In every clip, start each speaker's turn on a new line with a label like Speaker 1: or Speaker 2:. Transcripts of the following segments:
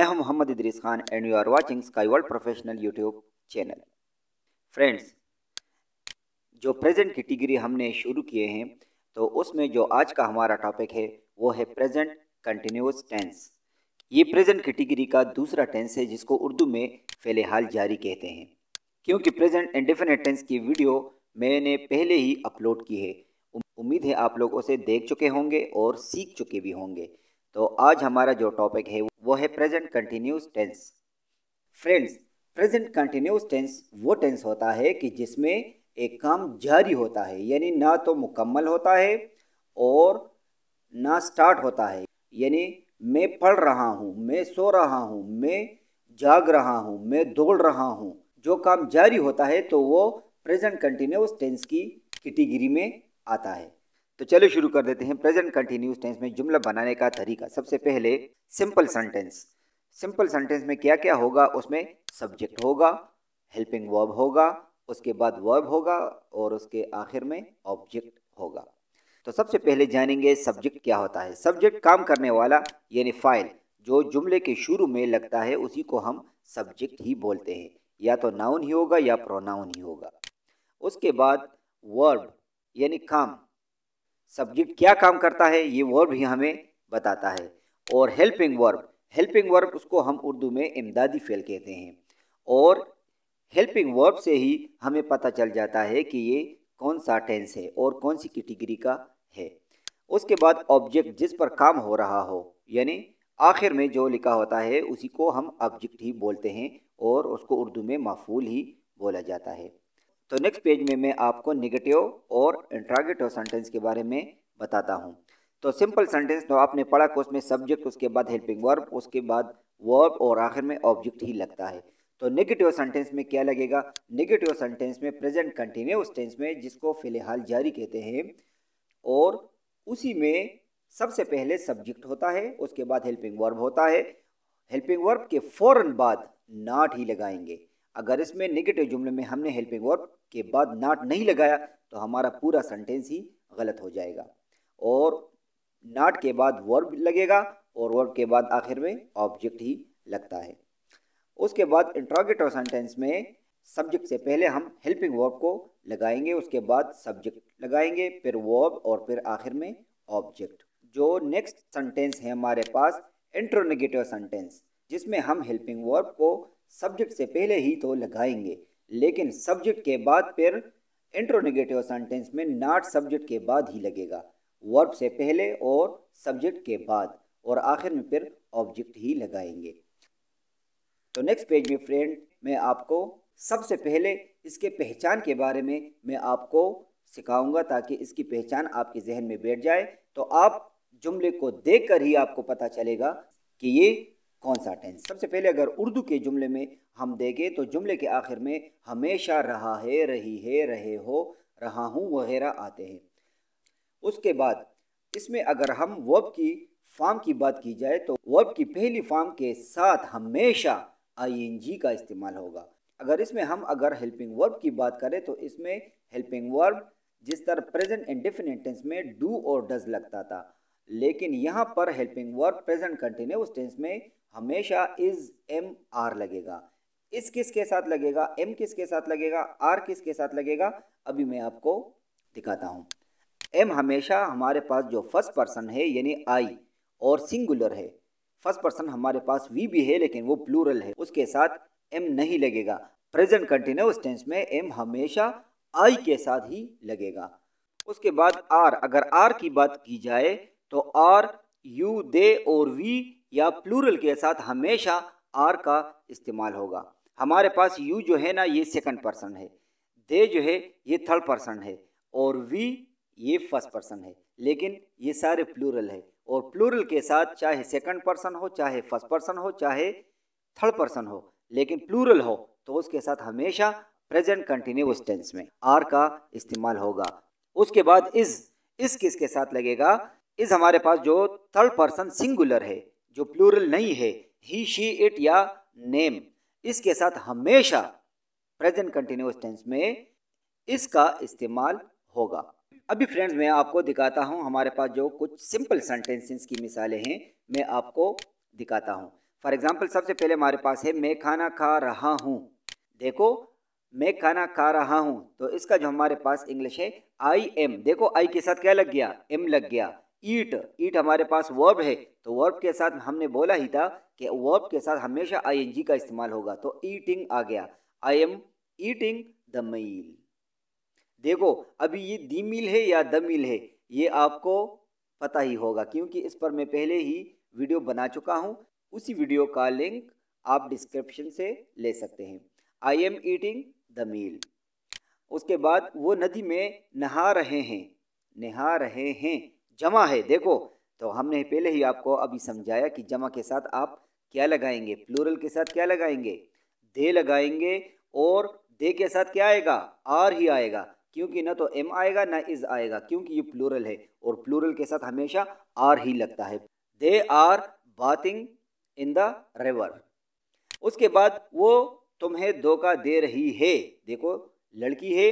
Speaker 1: मैं हूँ Mohammad Idris Khan and you are watching Sky World Professional YouTube channel friends जो present category हमने शुरू किए हैं तो उसमें जो आज का हमारा टॉपिक है, वो है प्रेजेंट कंटिन्यूस टेंस ये प्रेजेंट कैटेगरी का दूसरा टेंस है, जिसको उर्दू में फ़िलहाल जारी कहते हैं। क्योंकि प्रेजेंट इंडेफिनेट टेंस की वीडियो मैंने पहले ही अपलोड की है। उम्मीद है आप लोग उसे देख चुके होंगे और सीख चुके भी होंगे। तो आज हमारा जो टॉपिक है, वो है present continuous tense friends present continuous tense वो टेंस होता है कि जिसमें एक काम जारी होता है, यानी ना तो मुकम्मल होता है और ना स्टार्ट होता है। यानी मैं पढ़ रहा हूँ, मैं सो रहा हूँ, मैं जाग रहा हूँ, मैं दौड़ रहा हूँ, जो काम जारी होता है तो वो प्रेजेंट कंटिन्यूस टेंस की कैटेगरी में आता है। तो चलो शुरू कर देते हैं प्रेजेंट कंटिन्यूस टेंस में जुमला बनाने का तरीका। सबसे पहले सिंपल सेंटेंस सिंपल सेंटेंस में क्या क्या होगा? उसमें सब्जेक्ट होगा हेल्पिंग वर्ब होगा, उसके बाद वर्ब होगा और उसके आखिर में ऑब्जेक्ट होगा। तो सबसे पहले जानेंगे सब्जेक्ट क्या होता है। सब्जेक्ट काम करने वाला, यानी फ़ाइल जो जुमले के शुरू में लगता है, उसी को हम सब्जेक्ट ही बोलते हैं। या तो नाउन ही होगा या प्रोनाउन ही होगा। उसके बाद वर्ब यानी काम। सब्जेक्ट क्या काम करता है, ये वर्ब ही हमें बताता है। और हेल्पिंग वर्ब हेल्पिंग वर्ब उसको हम उर्दू में इमदादी फेल कहते हैं। और हेल्पिंग वर्ब से ही हमें पता चल जाता है कि ये कौन सा टेंस है और कौन सी कैटेगरी का है। उसके बाद ऑब्जेक्ट जिस पर काम हो रहा हो, यानी आखिर में जो लिखा होता है, उसी को हम ऑब्जेक्ट ही बोलते हैं और उसको उर्दू में माफूल ही बोला जाता है। तो नेक्स्ट पेज में मैं आपको निगेटिव और इंट्रागेटिव सेंटेंस के बारे में बताता हूँ। तो सिंपल सेंटेंस तो आपने पढ़ा कि उसमें सब्जेक्ट उसके बाद हेल्पिंग वर्ब उसके बाद वर्ब और आखिर में ऑब्जेक्ट ही लगता है। तो नेगेटिव सेंटेंस में क्या लगेगा? नेगेटिव सेंटेंस में प्रेजेंट कंटिन्यूस टेंस में जिसको फ़िलहाल जारी कहते हैं, और उसी में सबसे पहले सब्जेक्ट होता है, उसके बाद हेल्पिंग वर्ब होता है। हेल्पिंग वर्ब के फ़ौरन बाद नाट ही लगाएँगे। अगर इसमें नेगेटिव जुमले में हमने हेल्पिंग वर्ब के बाद नाट नहीं लगाया तो हमारा पूरा सेंटेंस ही गलत हो जाएगा। और नाट के बाद वर्ब लगेगा और वर्ब के बाद आखिर में ऑब्जेक्ट ही लगता है। उसके बाद इंट्रोगेटिव सेंटेंस में सब्जेक्ट से पहले हम हेल्पिंग वर्ब को लगाएँगे, उसके बाद सब्जेक्ट लगाएँगे, फिर वर्ब और फिर आखिर में ऑब्जेक्ट जो नेक्स्ट सेंटेंस है हमारे पास इंट्रोनेगेटिव सेंटेंस जिसमें हम हेल्पिंग वर्ब को सब्जेक्ट से पहले ही तो लगाएँगे। लेकिन सब्जेक्ट के बाद फिर इंट्रोनेगेटिव सेंटेंस में नाट सब्जेक्ट के बाद ही लगेगा। वर्ब से पहले और सब्जेक्ट के बाद और आखिर में फिर ऑब्जेक्ट ही लगाएँगे। तो नेक्स्ट पेज में फ्रेंड मैं आपको सबसे पहले इसके पहचान के बारे में मैं आपको सिखाऊँगा ताकि इसकी पहचान आपके जहन में बैठ जाए। तो आप जुमले को देखकर ही आपको पता चलेगा कि ये कौन सा टेंस सबसे पहले अगर उर्दू के जुमले में हम देखें तो जुमले के आखिर में हमेशा रहा है, रही है, रहे हो, रहा हूँ वगैरह आते हैं। उसके बाद इसमें अगर हम वर्ब की फॉर्म की बात की जाए तो वर्ब की पहली फॉर्म के साथ हमेशा आईएनजी का इस्तेमाल होगा। अगर इसमें हम अगर हेल्पिंग वर्ब की बात करें तो इसमें हेल्पिंग वर्ब जिस तरह प्रेजेंट एंड इंडेफिनेट टेंस में डू और डज लगता था। लेकिन यहाँ पर helping verb present continuous tense में हमेशा इज़, एम, आर लगेगा। इस किस के साथ लगेगा? एम किस के साथ लगेगा? आर किस के साथ लगेगा? अभी मैं आपको दिखाता हूँ। एम हमेशा हमारे पास जो फ़र्स्ट पर्सन है, यानी आई, और सिंगुलर है। फ़र्स्ट पर्सन हमारे पास वी भी है, लेकिन वो प्लूरल है। उसके साथ एम नहीं लगेगा। प्रेजेंट कंटिन्यूस टेंस में एम हमेशा आई के साथ ही लगेगा। उसके बाद आर, अगर आर की बात की जाए तो आर, यू, दे और वी या प्लूरल के साथ हमेशा आर का इस्तेमाल होगा। हमारे पास यू जो है ना, ये सेकंड पर्सन है। दे जो है, ये थर्ड पर्सन है। और वी, ये फ़र्स्ट पर्सन है। लेकिन ये सारे प्लूरल है। और प्लूरल के साथ चाहे सेकंड पर्सन हो, चाहे फ़र्स्ट पर्सन हो, चाहे थर्ड पर्सन हो, लेकिन प्लूरल हो तो उसके साथ हमेशा प्रेजेंट कंटिन्यूस टेंस में आर का इस्तेमाल होगा। उसके बाद इज़ इस किसके साथ लगेगा? इस हमारे पास जो थर्ड पर्सन सिंगुलर है। जो प्लूरल नहीं है ही शी इट या नेम इसके साथ हमेशा प्रेजेंट कंटिन्यूस टेंस में इसका इस्तेमाल होगा। अभी फ्रेंड्स मैं आपको दिखाता हूँ, हमारे पास जो कुछ सिंपल सेंटेंसेस की मिसालें हैं, मैं आपको दिखाता हूँ। फॉर एग्ज़ाम्पल सबसे पहले हमारे पास है, मैं खाना खा रहा हूँ। देखो, मैं खाना खा रहा हूँ तो इसका जो हमारे पास इंग्लिश है आई एम देखो आई के साथ क्या लग गया? एम लग गया। ईट ईट हमारे पास वर्ब है तो वर्ब के साथ हमने बोला ही था कि वर्ब के साथ हमेशा आईएनजी का इस्तेमाल होगा तो ईटिंग आ गया। I am eating the meal देखो, अभी ये दी मील है या द मील है, ये आपको पता ही होगा, क्योंकि इस पर मैं पहले ही वीडियो बना चुका हूँ। उसी वीडियो का लिंक आप डिस्क्रिप्शन से ले सकते हैं। I am eating the meal उसके बाद वो नदी में नहा रहे हैं, नहा रहे हैं। जमा है। देखो तो हमने पहले ही आपको अभी समझाया कि जमा के साथ आप क्या लगाएँगे? प्लूरल के साथ क्या लगाएँगे? दे लगाएँगे और दे के साथ क्या आएगा? आर ही आएगा। क्योंकि ना तो एम आएगा, ना इज़ आएगा, क्योंकि ये प्लूरल है और प्लूरल के साथ हमेशा आर ही लगता है। They are bathing in the river उसके बाद वो तुम्हें धोखा दे रही है। देखो, लड़की है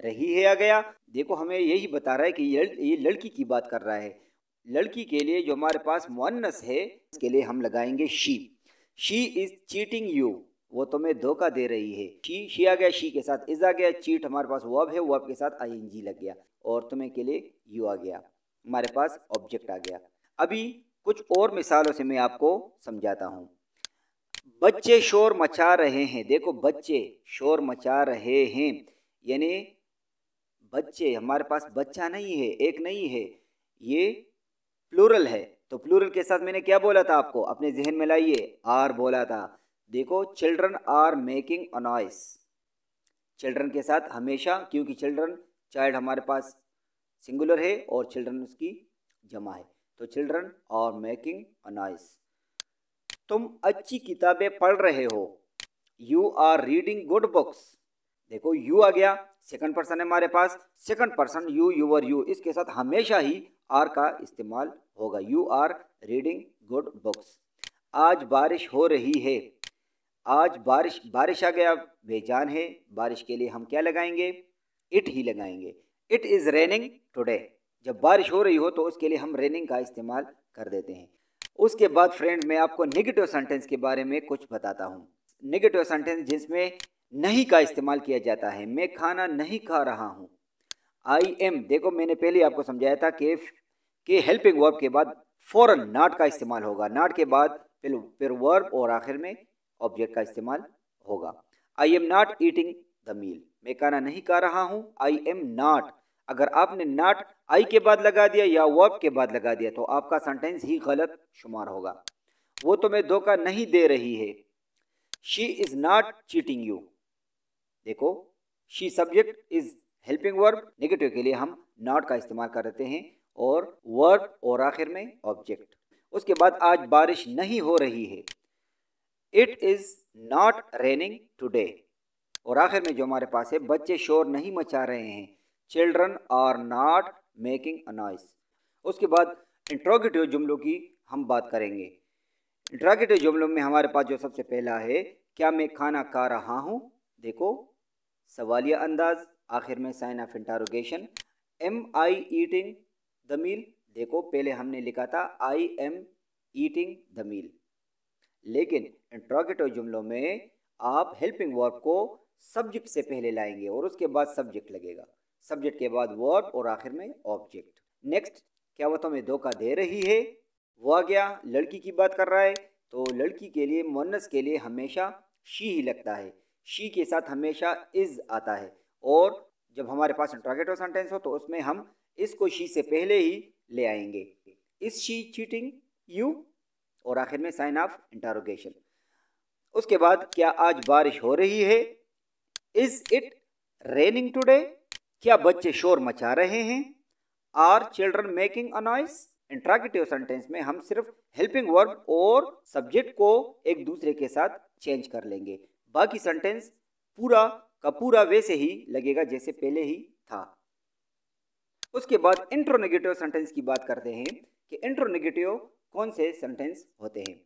Speaker 1: रही है आ गया देखो, हमें यही बता रहा है कि ये लड़की की बात कर रहा है। लड़की के लिए जो हमारे पास मुन्नस है उसके लिए हम लगाएँगे she. She is cheating you. वो तुम्हें धोखा दे रही है। शी शी आ गया शी के साथ। इज़ आ गया चीट हमारे पास। वब है वब के साथ आई एन जी लग गया। और तुम्हें के लिए यू आ गया। हमारे पास ऑब्जेक्ट आ गया। अभी कुछ और मिसालों से मैं आपको समझाता हूँ। बच्चे शोर मचा रहे हैं। देखो, बच्चे शोर मचा रहे हैं। यानी बच्चे, हमारे पास बच्चा नहीं है, एक नहीं है, ये प्लूरल है। तो प्लूरल के साथ मैंने क्या बोला था आपको? अपने जहन में लाइए। आर बोला था, देखो children are making a noise children के साथ हमेशा, क्योंकि चिल्ड्रन चाइल्ड हमारे पास सिंगुलर है और चिल्ड्रन उसकी जमा है। तो children are making a noise तुम अच्छी किताबें पढ़ रहे हो। You are reading good books देखो यू आ गया। सेकंड पर्सन है हमारे पास। Second person you your you इसके साथ हमेशा ही आर का इस्तेमाल होगा। You are reading good books आज बारिश हो रही है। आज बारिश बारिश आ गया। बेजान है। बारिश के लिए हम क्या लगाएँगे? इट ही लगाएँगे। इट इज़ रेनिंग टुडे जब बारिश हो रही हो तो उसके लिए हम रेनिंग का इस्तेमाल कर देते हैं। उसके बाद फ्रेंड मैं आपको नेगेटिव सेंटेंस के बारे में कुछ बताता हूँ। नेगेटिव सेंटेंस जिसमें नहीं का इस्तेमाल किया जाता है। मैं खाना नहीं खा रहा हूँ। आई एम देखो मैंने पहले आपको समझाया था कि के हेल्पिंग वर्ब के बाद फ़ौरन नाट का इस्तेमाल होगा। नाट के बाद फिर फिर वर्ब और आखिर में ऑब्जेक्ट का इस्तेमाल होगा। I am not eating the meal मैं खाना नहीं खा रहा हूँ। आई एम नाट अगर आपने नाट आई के बाद लगा दिया या वर्ब के बाद लगा दिया तो आपका सेंटेंस ही गलत शुमार होगा। वो तुम्हें धोखा नहीं दे रही है। She is not cheating you देखो she subject is helping verb negative के लिए हम नॉट का इस्तेमाल कर देते हैं और वर्ब और आखिर में ऑब्जेक्ट उसके बाद आज बारिश नहीं हो रही है। It is not raining today और आखिर में जो हमारे पास है, बच्चे शोर नहीं मचा रहे हैं। Children are not making a noise उसके बाद इंट्रोगेटिव जुमलों की हम बात करेंगे। इंट्रोगेटिव जुमलों में हमारे पास जो सबसे पहला है, क्या मैं खाना खा रहा हूँ? देखो सवालिया अंदाज, आखिर में sign of interrogation am I eating the meal देखो, पहले हमने लिखा था I am eating the meal लेकिन इंट्रोगेटिव जुमलों में आप हेल्पिंग वर्ब को सब्जेक्ट से पहले लाएँगे और उसके बाद सब्जेक्ट लगेगा। सब्जेक्ट के बाद वर्ब और आखिर में ऑब्जेक्ट नेक्स्ट क्या वो तुम्हें धोखा दे रही है? वो आ गया, लड़की की बात कर रहा है तो लड़की के लिए मुन्नस के लिए हमेशा शी ही लगता है। शी के साथ हमेशा इज़ आता है। और जब हमारे पास इंट्रागेटिव सेंटेंस हो तो उसमें हम इसको शी से पहले ही ले आएँगे। इज़ शी चीटिंग यू और आखिर में साइन ऑफ़ इंटारोगेशन उसके बाद क्या आज बारिश हो रही है? इज़ इट रेनिंग टुडे क्या बच्चे शोर मचा रहे हैं? Are children making a noise interrogative sentence में हम सिर्फ़ हेल्पिंग वर्ब और सब्जेक्ट को एक दूसरे के साथ चेंज कर लेंगे। बाकी सेंटेंस पूरा का पूरा वैसे ही लगेगा, जैसे पहले ही था। उसके बाद इंट्रोनेगेटिव सेंटेंस की बात करते हैं कि इंट्रोनेगेटिव कौन से सेंटेंस होते हैं।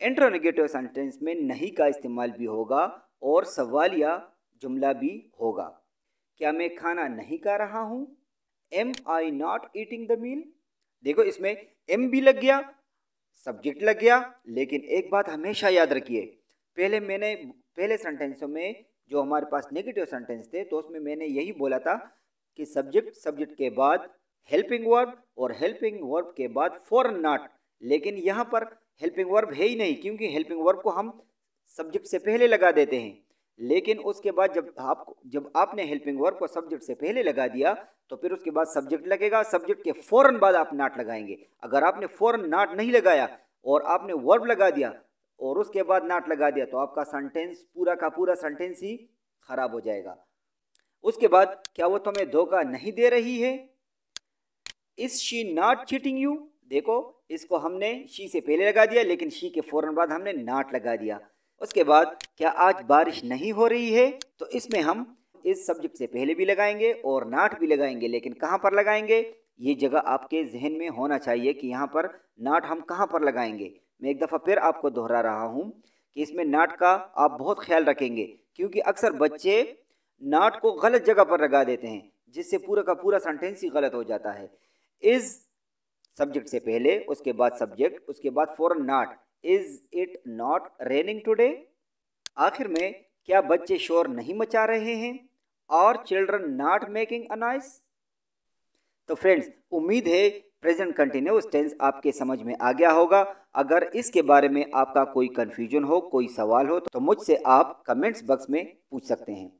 Speaker 1: इंट्रोनेगेटिव सेंटेंस में नहीं का इस्तेमाल भी होगा और सवालिया जुमला भी होगा। क्या मैं खाना नहीं खा रहा हूँ? Am I not eating the meal देखो, इसमें एम भी लग गया सब्जेक्ट लग गया, लेकिन एक बात हमेशा याद रखिए पहले मैंने, पहले सेंटेंसों में जो हमारे पास नेगेटिव सेंटेंस थे तो उसमें मैंने यही बोला था कि सब्जेक्ट सब्जेक्ट के बाद हेल्पिंग वर्ब और हेल्पिंग वर्ब के बाद फॉरन नॉट लेकिन यहाँ पर हेल्पिंग वर्ब है ही नहीं, क्योंकि हेल्पिंग वर्ब को हम सब्जेक्ट से पहले लगा देते हैं। लेकिन उसके बाद जब आप, जब आपने हेल्पिंग वर्ब को सब्जेक्ट से पहले लगा दिया तो फिर उसके बाद सब्जेक्ट लगेगा सब्जेक्ट के फ़ौरन बाद आप नाट लगाएँगे। अगर आपने फ़ौरन नाट नहीं लगाया और आपने वर्ब लगा दिया और उसके बाद नाट लगा दिया तो आपका सेंटेंस पूरा का पूरा सेंटेंस ही खराब हो जाएगा। उसके बाद क्या वो तुम्हें धोखा नहीं दे रही है? इस शी नॉट चीटिंग यू देखो, इसको हमने शी से पहले लगा दिया, लेकिन शी के फ़ौरन बाद हमने नाट लगा दिया। उसके बाद क्या आज बारिश नहीं हो रही है? तो इसमें हम इस सब्जेक्ट से पहले भी लगाएँगे और नाट भी लगाएँगे, लेकिन कहाँ पर लगाएँगे? ये जगह आपके जहन में होना चाहिए कि यहाँ पर नाट हम कहाँ पर लगाएँगे? मैं एक दफ़ा फिर आपको दोहरा रहा हूँ कि इसमें नाट का आप बहुत ख्याल रखेंगे, क्योंकि अक्सर बच्चे नाट को गलत जगह पर लगा देते हैं, जिससे पूरा का पूरा सेंटेंस ही गलत हो जाता है। इज़ सब्जेक्ट से पहले, उसके बाद सब्जेक्ट उसके बाद फॉरन not. Is it not raining today आखिर में, क्या बच्चे शोर नहीं मचा रहे हैं? और children not making a noise तो फ्रेंड्स उम्मीद है प्रेजेंट कंटिन्यूस टेंस आपके समझ में आ गया होगा। अगर इसके बारे में आपका कोई कंफ्यूजन हो, कोई सवाल हो तो मुझसे आप कमेंट्स बॉक्स में पूछ सकते हैं।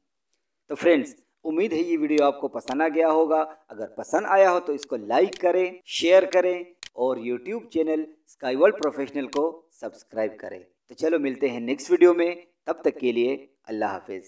Speaker 1: तो फ्रेंड्स उम्मीद है ये वीडियो आपको पसंद आ गया होगा। अगर पसंद आया हो तो इसको लाइक करें शेयर करें और YouTube channel Sky World Professional को सब्सक्राइब करें। तो चलो मिलते हैं नेक्स्ट वीडियो में। तब तक के लिए अल्लाह हाफिज़।